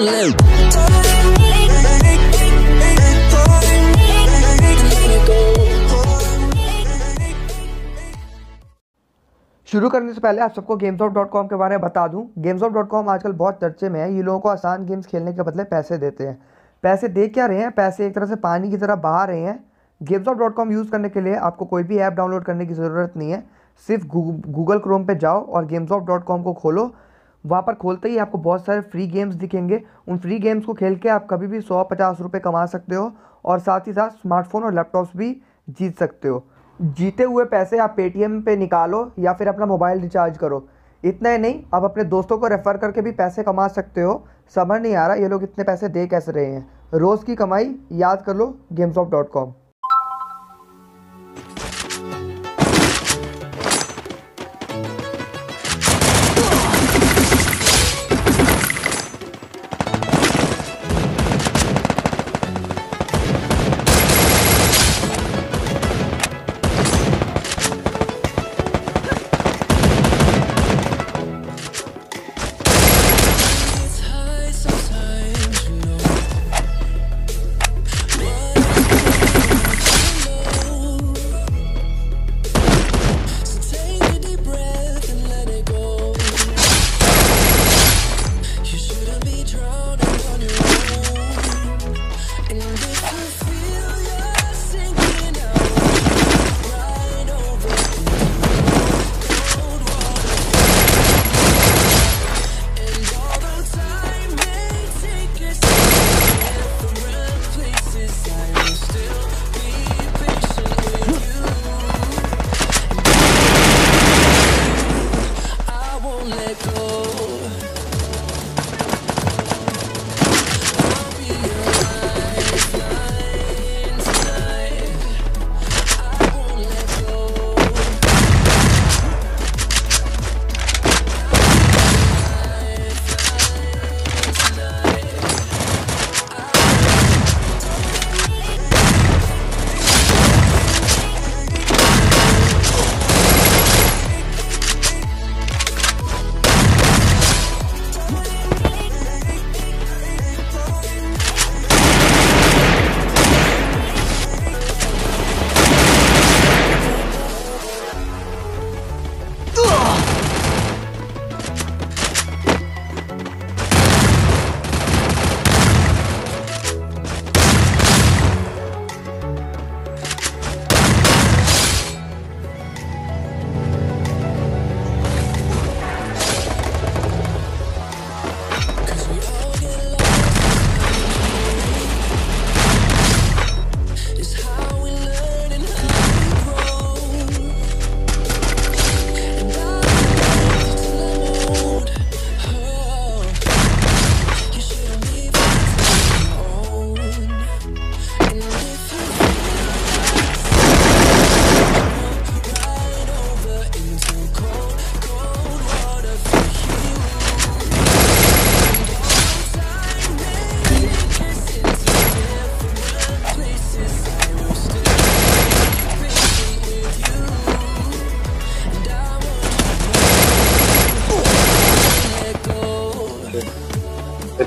शुरू करने से पहले आप सबको गेम्स ऑफ़ डॉट कॉम के बारे में बता दूँ। गेम्स ऑफ़ डॉट कॉम आजकल बहुत चर्चे में है। ये लोगों को आसान गेम्स खेलने के बदले पैसे देते हैं। पैसे दे क्या रहे हैं? पैसे एक तरह से पानी की तरह बहा रहे हैं। Games of dot com use करने के लिए आपको कोई भी ऐप डाउनलोड करने की ज़रूरत नहीं है। सिर्फ़ गूगल क्रोम पे जाओ और गेम्स ऑफ़ डॉट कॉम को खोलो। वहाँ पर खोलते ही आपको बहुत सारे फ्री गेम्स दिखेंगे। उन फ्री गेम्स को खेल के आप कभी भी सौ पचास रुपये कमा सकते हो और साथ ही साथ स्मार्टफ़ोन और लैपटॉप्स भी जीत सकते हो। जीते हुए पैसे आप पेटीएम पे निकालो या फिर अपना मोबाइल रिचार्ज करो। इतना ही नहीं, आप अपने दोस्तों को रेफ़र करके भी पैसे कमा सकते हो। समझ नहीं आ रहा ये लोग इतने पैसे दे कैसे रहे हैं। रोज़ की कमाई याद कर लो games of dot com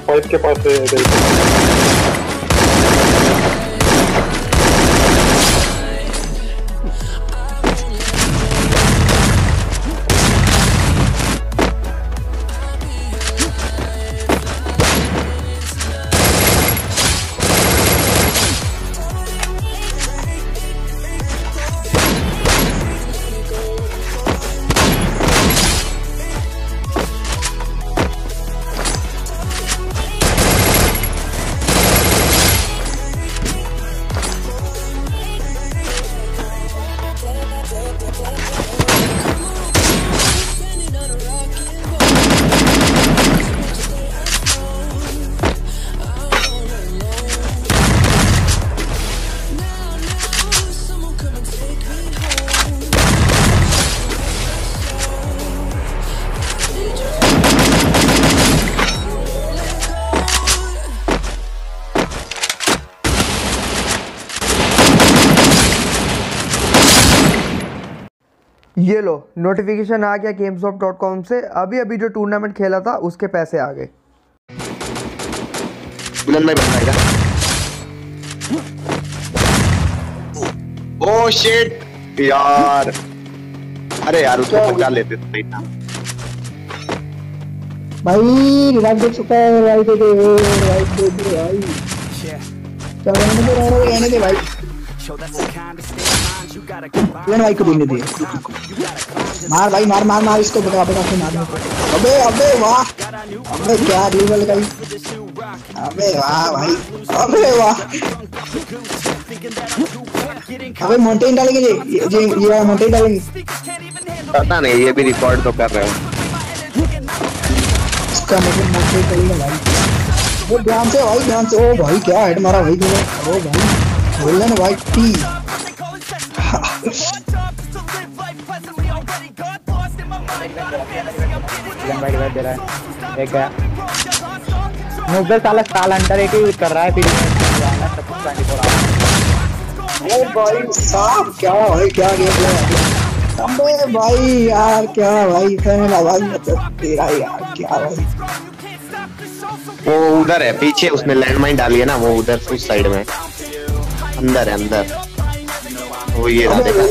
pipe के पास है ये लो नोटिफिकेशन आ गया गेम्स ऑफ़ डॉट कॉम से। अभी अभी जो टूर्नामेंट खेला था उसके पैसे आ गए। भाई ओ शिट यार। अरे यार उसको बचा लेते तो था। भाई रिवाइव दे चुका है रिवाइव दे दे रिवाइव दे दे भाई। चल रहने दे रहने दे भाई। भाई को देने दे मार भाई मार मार मार इसको बता बता के। मार अबे अबे वाह। अबे क्या लेवल गई अबे वाह भाई। अबे वाह। अबे माउंटेन डालेंगे ये ये ये वाला माउंटेन डालेंगे। पता नहीं ये भी रिकॉर्ड तो कर रहे हो। इसका मतलब माउंटेन डालेंगे भाई। वो ध्यान से भाई ध्यान से। ओ भाई क्या हेड मारा भाई तूने। ओ भाई। बोल ना भाई टी लंबा डिवाइड दे रहा है एक है नोबल साला साल अंडर एक ही कर रहा है फिर ओ भाई साहब क्या भाई क्या गेम है अबे भाई यार क्या भाई कहने भाई मतलब तेरा यार क्या भाई वो उधर है, पीछे उसने लैंडमाइन डाली है ना, वो उधर उस साइड में। अंदर है अंदर। वो ये रहा देखा।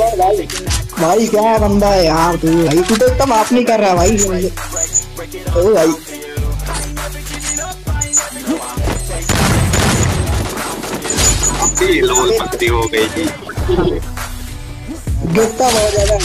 भाई क्या बंदा है यार तू? भाई तू तो एकदम बात नहीं कर रहा भाई। ओ भाई। लोल पत्ती हो गई थी। गिरता बहुत ज़्यादा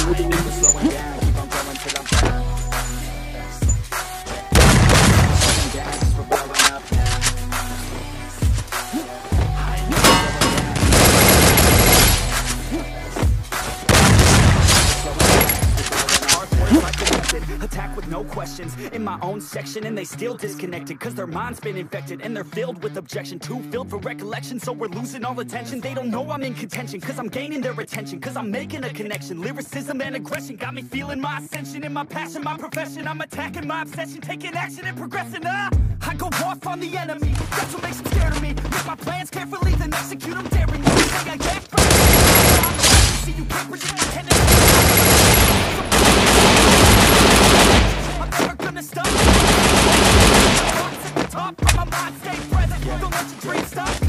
questions in my own section, and they still disconnected because their mind's been infected and they're filled with objection. Too filled for recollection, so we're losing all attention. They don't know I'm in contention because I'm gaining their attention because I'm making a connection. Lyricism and aggression got me feeling my ascension in my passion, my profession. I'm attacking my obsession, taking action and progressing. Ah, I go off on the enemy. That's what makes them scared of me. Make my plans carefully, then execute them daring. You say I can't. See you can't predict never stop. At mind, stay present. Don't let your dreams stop.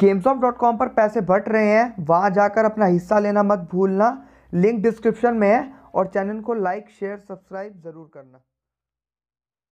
Games of dot com पर पैसे but रहे हैं। वहाँ जाकर अपना हिस्सा लेना मत भूलना। लिंक डिस्क्रिप्शन में है और चैनल को लाइक शेयर सब्सक्राइब ज़रूर करना।